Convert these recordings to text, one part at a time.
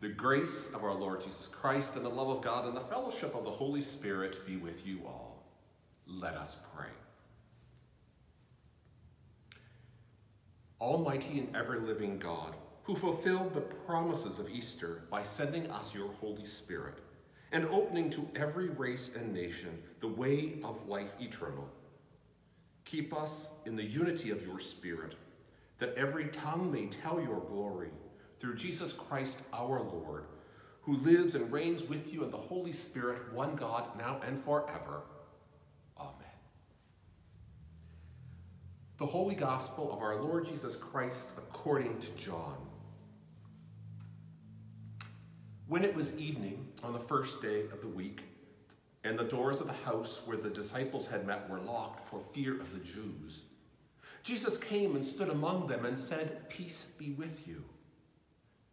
The grace of our Lord Jesus Christ and the love of God and the fellowship of the Holy Spirit be with you all. Let us pray. Almighty and ever-living God, who fulfilled the promises of Easter by sending us your Holy Spirit and opening to every race and nation the way of life eternal, keep us in the unity of your Spirit, that every tongue may tell your glory through Jesus Christ our Lord, who lives and reigns with you in the Holy Spirit, one God, now and forever. Amen. The Holy Gospel of our Lord Jesus Christ according to John. When it was evening on the first day of the week, and the doors of the house where the disciples had met were locked for fear of the Jews, Jesus came and stood among them and said, Peace be with you.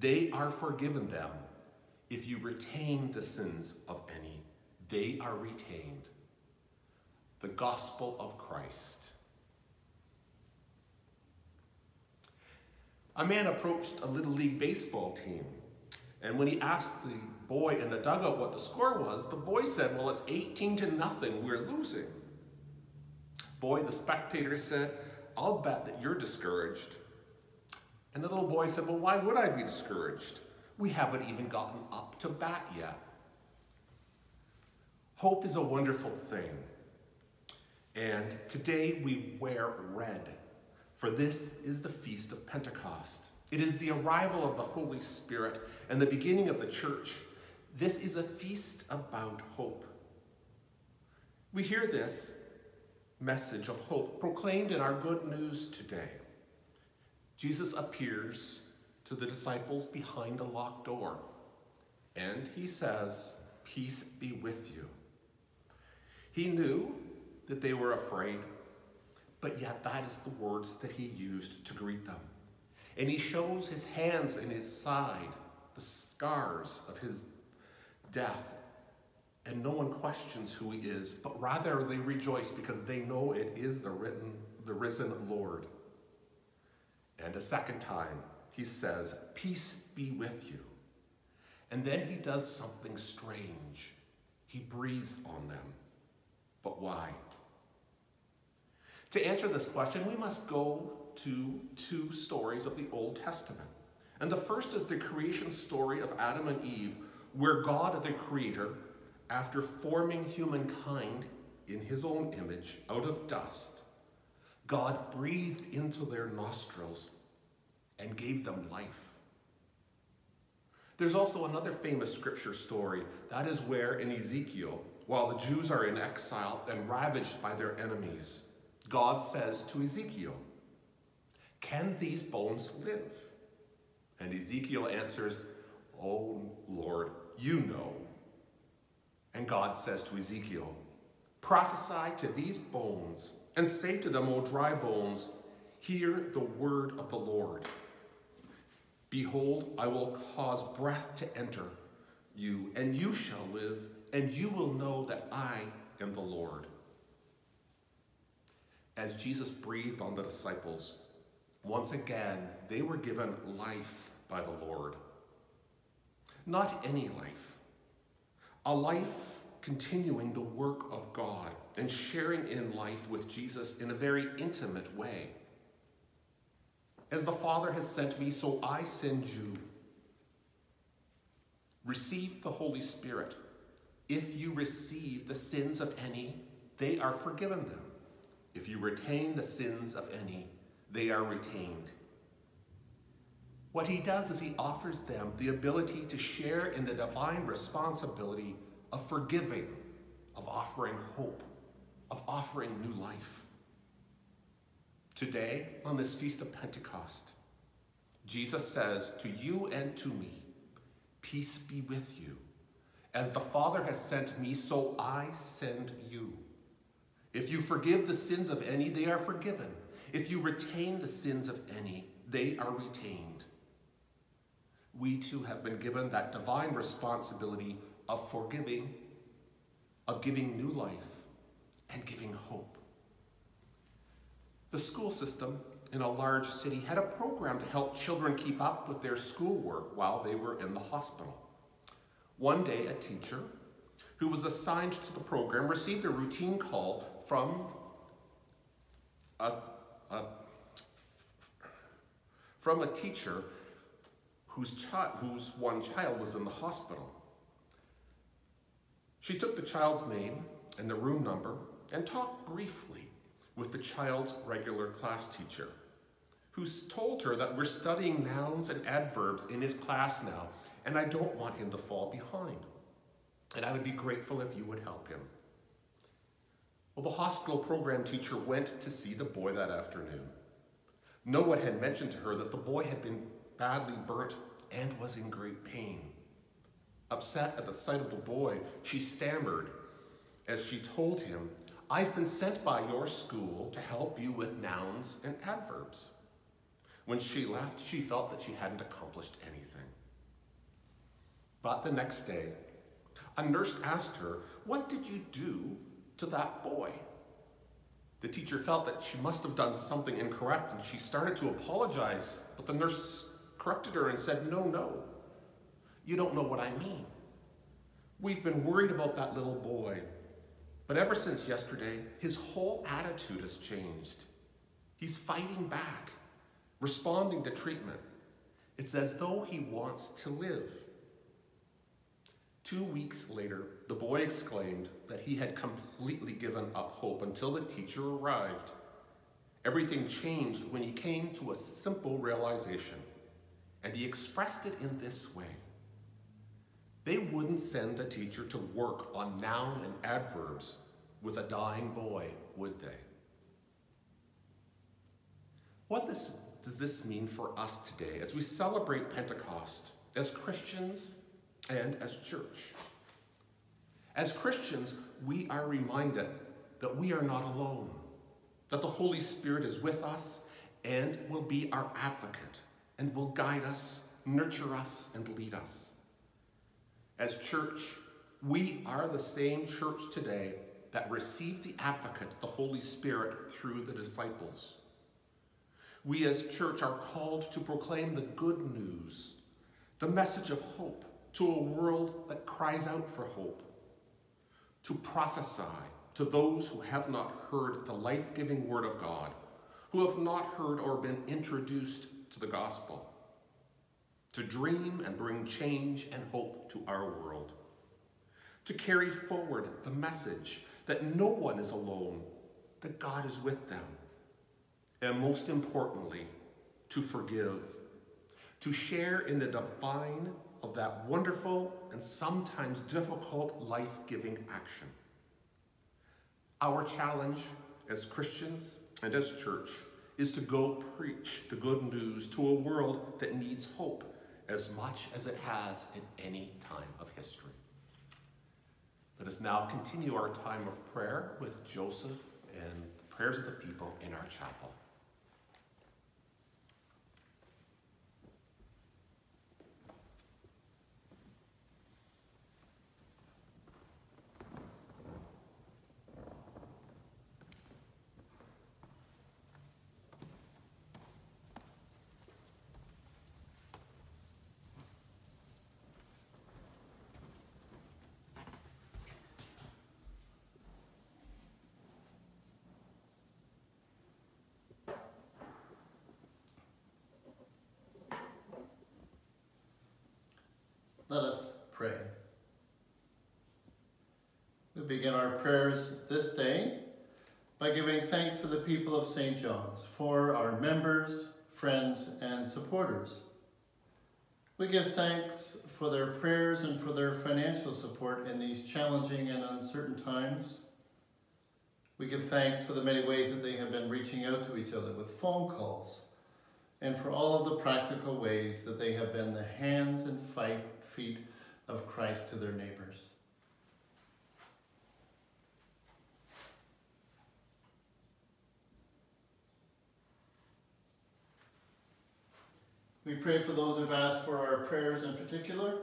they are forgiven them. If you retain the sins of any, they are retained. The gospel of Christ. A man approached a Little League baseball team, and when he asked the boy in the dugout what the score was, the boy said, well, it's 18 to nothing, we're losing. Boy, the spectator said, I'll bet that you're discouraged. And the little boy said, Well, why would I be discouraged? We haven't even gotten up to bat yet. Hope is a wonderful thing. And today we wear red, for this is the Feast of Pentecost. It is the arrival of the Holy Spirit and the beginning of the church. This is a feast about hope. We hear this message of hope proclaimed in our good news today. Jesus appears to the disciples behind a locked door, and he says, Peace be with you. He knew that they were afraid, but yet that is the words that he used to greet them. And he shows his hands and his side, the scars of his death. And no one questions who he is, but rather they rejoice because they know it is the written, the risen Lord. And a second time, he says, Peace be with you. And then he does something strange. He breathes on them. But why? To answer this question, we must go to two stories of the Old Testament. And the first is the creation story of Adam and Eve, where God, the Creator, after forming humankind in his own image out of dust, God breathed into their nostrils and gave them life. There's also another famous scripture story. That is where in Ezekiel, while the Jews are in exile and ravaged by their enemies, God says to Ezekiel, Can these bones live? And Ezekiel answers, Oh Lord, you know. And God says to Ezekiel, Prophesy to these bones and say to them, O dry bones, hear the word of the Lord. Behold, I will cause breath to enter you, and you shall live, and you will know that I am the Lord. As Jesus breathed on the disciples, once again they were given life by the Lord. Not any life, a life continuing the work of God and sharing in life with Jesus in a very intimate way. As the Father has sent me, so I send you. Receive the Holy Spirit. If you receive the sins of any, they are forgiven them. If you retain the sins of any, they are retained. What he does is he offers them the ability to share in the divine responsibility of forgiving, of offering hope, of offering new life. Today, on this Feast of Pentecost, Jesus says to you and to me, Peace be with you. As the Father has sent me, so I send you. If you forgive the sins of any, they are forgiven. If you retain the sins of any, they are retained. We too have been given that divine responsibility of forgiving, of giving new life, and giving hope. The school system in a large city had a program to help children keep up with their schoolwork while they were in the hospital. One day, a teacher who was assigned to the program received a routine call from a, a from a teacher whose, whose one child was in the hospital. She took the child's name and the room number and talked briefly with the child's regular class teacher, who told her that we're studying nouns and adverbs in his class now, and I don't want him to fall behind. And I would be grateful if you would help him. Well, the hospital program teacher went to see the boy that afternoon. No one had mentioned to her that the boy had been badly burnt and was in great pain. Upset at the sight of the boy, she stammered as she told him, I've been sent by your school to help you with nouns and adverbs. When she left, she felt that she hadn't accomplished anything. But the next day, a nurse asked her, What did you do to that boy? The teacher felt that she must have done something incorrect and she started to apologize, but the nurse corrected her and said, No, no, you don't know what I mean. We've been worried about that little boy, but ever since yesterday, his whole attitude has changed. He's fighting back, responding to treatment. It's as though he wants to live. Two weeks later, the boy exclaimed that he had completely given up hope until the teacher arrived. Everything changed when he came to a simple realization, and he expressed it in this way. They wouldn't send a teacher to work on noun and adverbs with a dying boy, would they? What this, does this mean for us today as we celebrate Pentecost as Christians and as church. As Christians, we are reminded that we are not alone, that the Holy Spirit is with us and will be our advocate and will guide us, nurture us, and lead us. As church, we are the same church today that received the advocate, the Holy Spirit, through the disciples. We as church are called to proclaim the good news, the message of hope, to a world that cries out for hope, to prophesy to those who have not heard the life-giving word of God, who have not heard or been introduced to the gospel, to dream and bring change and hope to our world, to carry forward the message that no one is alone, that God is with them, and most importantly, to forgive, to share in the divine of that wonderful and sometimes difficult life-giving action. Our challenge as Christians and as church is to go preach the good news to a world that needs hope as much as it has in any time of history. Let us now continue our time of prayer with Joseph and the prayers of the people in our chapel. Let us pray. We begin our prayers this day by giving thanks for the people of St. John's, for our members, friends, and supporters. We give thanks for their prayers and for their financial support in these challenging and uncertain times. We give thanks for the many ways that they have been reaching out to each other with phone calls, and for all of the practical ways that they have been the hands and fight of Christ to their neighbors. We pray for those who've asked for our prayers in particular.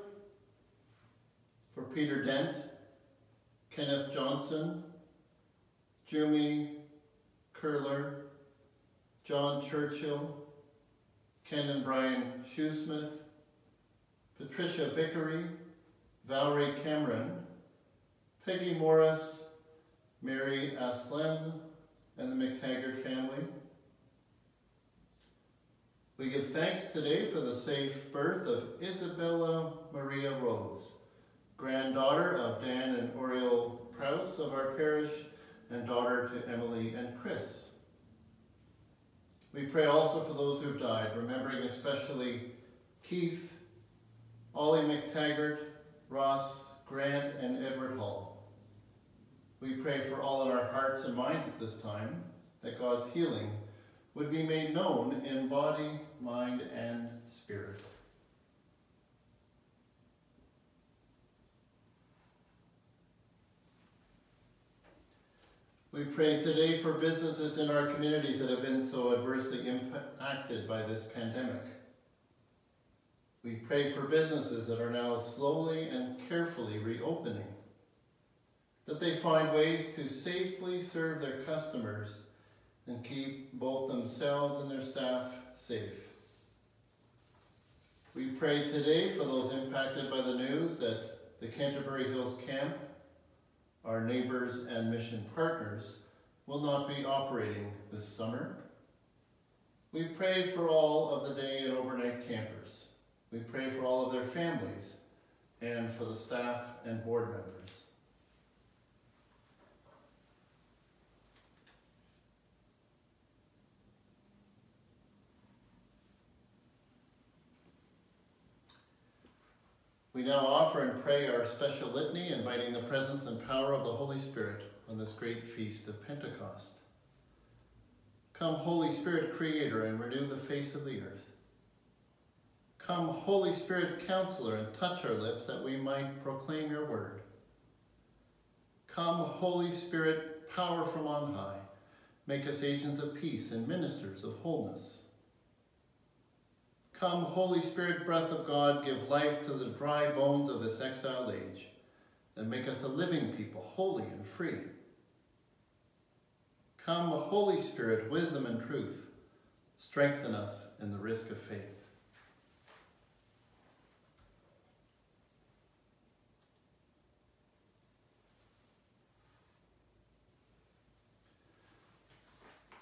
For Peter Dent, Kenneth Johnson, Jimmy Curler, John Churchill, Ken and Brian Shoesmith, Patricia Vickery, Valerie Cameron, Peggy Morris, Mary Aslin, and the McTaggart family. We give thanks today for the safe birth of Isabella Maria Rose, granddaughter of Dan and Oriel Prouse of our parish, and daughter to Emily and Chris. We pray also for those who've died, remembering especially Keith, Ollie McTaggart, Ross, Grant, and Edward Hall. We pray for all in our hearts and minds at this time that God's healing would be made known in body, mind, and spirit. We pray today for businesses in our communities that have been so adversely impacted by this pandemic. We pray for businesses that are now slowly and carefully reopening, that they find ways to safely serve their customers and keep both themselves and their staff safe. We pray today for those impacted by the news that the Canterbury Hills Camp, our neighbors and mission partners, will not be operating this summer. We pray for all of the day and overnight campers. We pray for all of their families and for the staff and board members. We now offer and pray our special litany, inviting the presence and power of the Holy Spirit on this great feast of Pentecost. Come, Holy Spirit, Creator, and renew the face of the earth. Come, Holy Spirit, Counselor, and touch our lips that we might proclaim your word. Come, Holy Spirit, power from on high, make us agents of peace and ministers of wholeness. Come, Holy Spirit, breath of God, give life to the dry bones of this exiled age, and make us a living people, holy and free. Come, Holy Spirit, wisdom and truth, strengthen us in the risk of faith.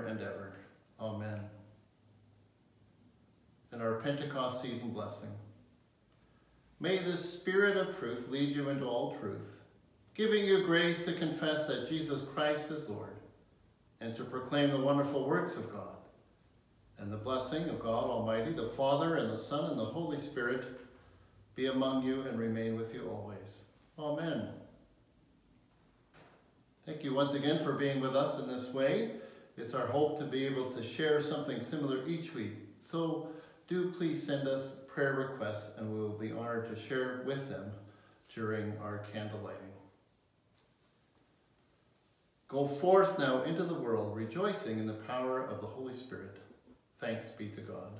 and ever. Amen and our Pentecost season blessing. May the Spirit of truth lead you into all truth, giving you grace to confess that Jesus Christ is Lord, and to proclaim the wonderful works of God. And the blessing of God Almighty, the Father, and the Son, and the Holy Spirit be among you and remain with you always. Amen. Thank you once again for being with us in this way. It's our hope to be able to share something similar each week. So do please send us prayer requests and we will be honored to share with them during our candle lighting. Go forth now into the world, rejoicing in the power of the Holy Spirit. Thanks be to God.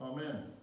Amen.